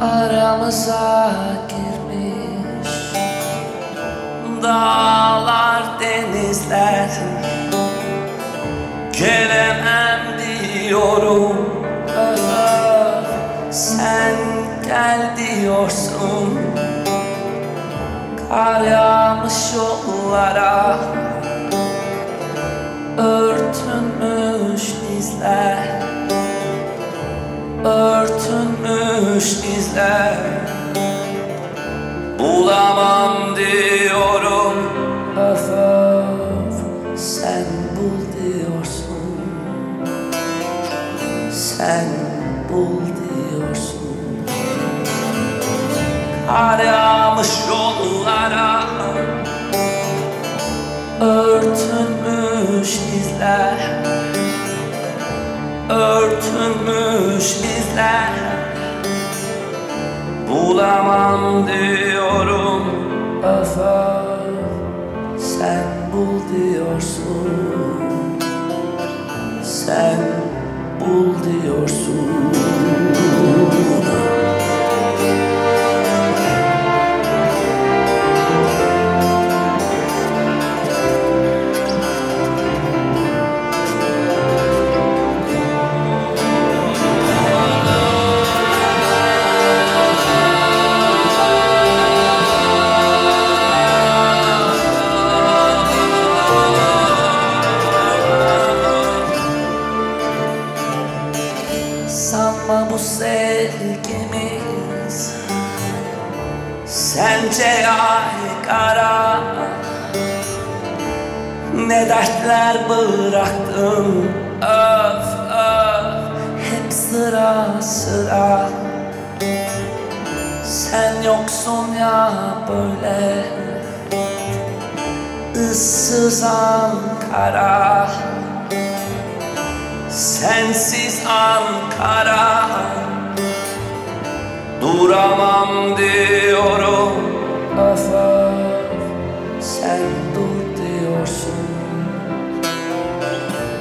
aramıza girmiş. Dağlar, denizler. Gelemem diyorum. Sen gel diyorsun. Kar yağmış yollara. Örtünmüş dizler Örtünmüş dizler Bulamam diyorum Öf öf Sen bul diyorsun. Sen bul diyorsun. Kar yağmış yollara. Örtünmüş dizler Örtünmüş dizler Bulamam diyorum Öf öf Sen bul diyorsun. Sen bul diyorsun Sence yaygara Ne dertler bıraktım Öf öf Hep sıra sıra. Sen yoksun ya böyle ıssız Ankara. Sensiz Ankara Duramam diyorum. Öf Sen dur diyorsun.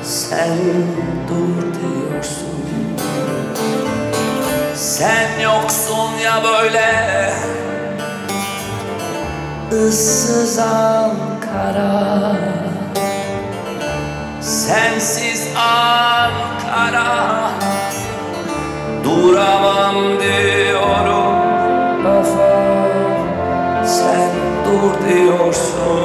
Sen dur diyorsun. Sen yoksun ya böyle. Issız Ankara Sensiz Ankara Duramam diyorum dur diyorsun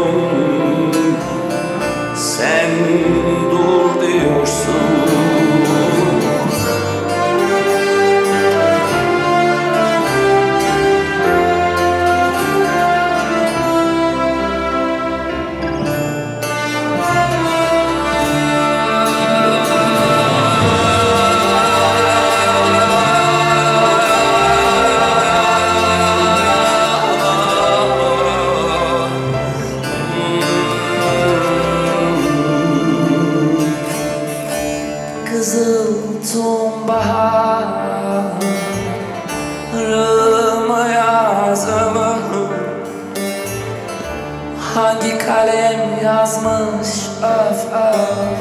Hangi kalem yazmış? Öf öf.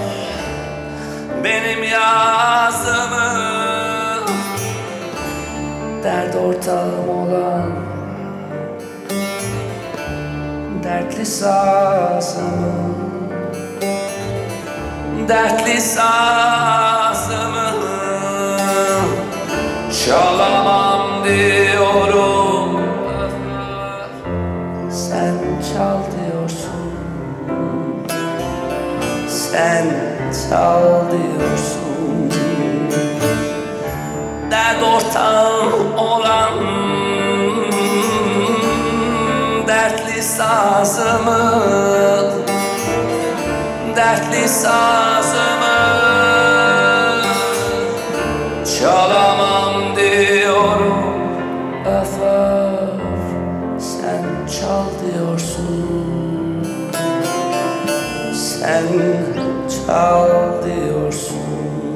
Benim yazımı Dert ortağım olan Dertli sazımı. dertli sazımı çal diyorsun Dert ortağım olan Dertli sazımı dertli sazımı sen çal diyorsun.